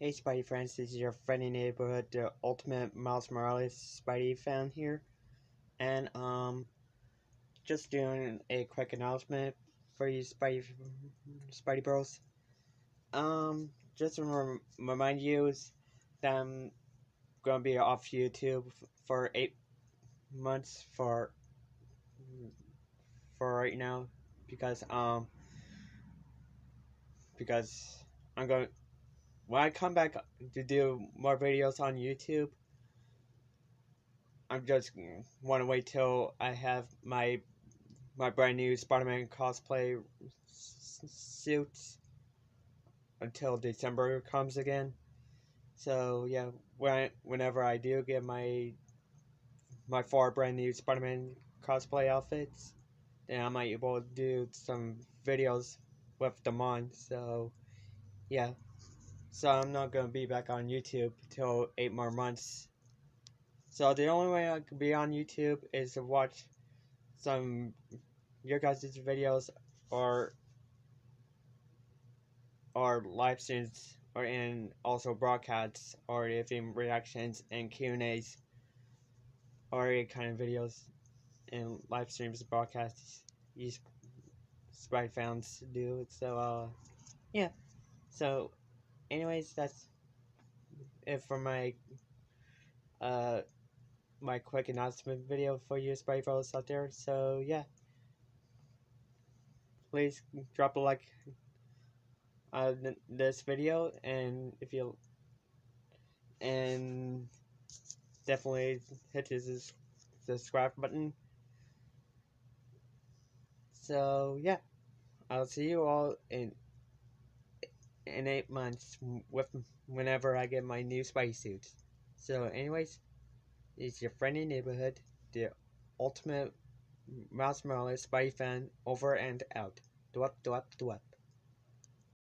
Hey Spidey friends, this is your friendly neighborhood, the ultimate Miles Morales Spidey fan here. And, um, just doing a quick announcement for you Spidey, Spidey bros. Um, just to rem remind you that I'm gonna be off YouTube for eight months for, for right now. Because, um, because I'm going when I come back to do more videos on YouTube, I'm just want to wait till I have my my brand new Spider-Man cosplay suits until December comes again. So yeah, when whenever I do get my my four brand new Spider-Man cosplay outfits, then I might be able to do some videos with them on. So yeah. So I'm not gonna be back on YouTube till eight more months. So the only way I can be on YouTube is to watch some your guys' videos or or live streams or in also broadcasts or even reactions and Q and A's or any kind of videos and live streams and broadcasts you Spy fans do. So uh yeah. So anyways, that's it for my uh my quick announcement video for you Spidey Bros out there. So yeah. Please drop a like on this video and if you and definitely hit the subscribe button. So yeah. I'll see you all in in eight months with whenever I get my new Spidey suits. So, anyways, it's your friendly neighborhood, the ultimate Miles Morales Spidey fan, over and out. Up, do up.